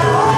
아